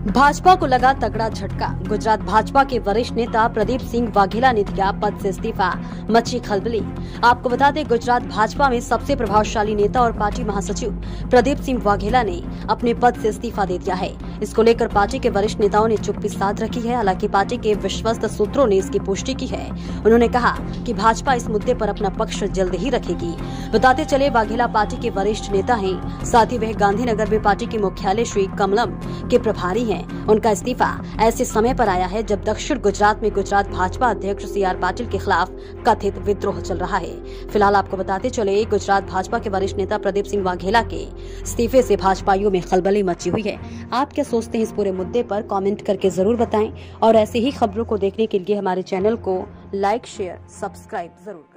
भाजपा को लगा तगड़ा झटका। गुजरात भाजपा के वरिष्ठ नेता प्रदीप सिंह वाघेला ने दिया पद से इस्तीफा। मची खलबली। आपको बता दें, गुजरात भाजपा में सबसे प्रभावशाली नेता और पार्टी महासचिव प्रदीप सिंह वाघेला ने अपने पद से इस्तीफा दे दिया है। इसको लेकर पार्टी के वरिष्ठ नेताओं ने चुप्पी साध रखी है। हालाँकि पार्टी के विश्वस्त सूत्रों ने इसकी पुष्टि की है। उन्होंने कहा कि भाजपा इस मुद्दे पर अपना पक्ष जल्द ही रखेगी। बताते चले वाघेला पार्टी के वरिष्ठ नेता हैं। साथ ही वह गांधीनगर में पार्टी के मुख्यालय श्री कमलम के प्रभारी हैं। उनका इस्तीफा ऐसे समय पर आया है जब दक्षिण गुजरात में गुजरात भाजपा अध्यक्ष सी आर पाटिल के खिलाफ कथित विद्रोह चल रहा है। फ़िलहाल आपको बताते चले, गुजरात भाजपा के वरिष्ठ नेता प्रदीप सिंह वाघेला के इस्तीफे से भाजपाइयों में खलबली मची हुई है। आप क्या सोचते हैं इस पूरे मुद्दे पर कमेंट करके ज़रूर बताएँ। और ऐसे ही खबरों को देखने के लिए हमारे चैनल को लाइक शेयर सब्सक्राइब ज़रूर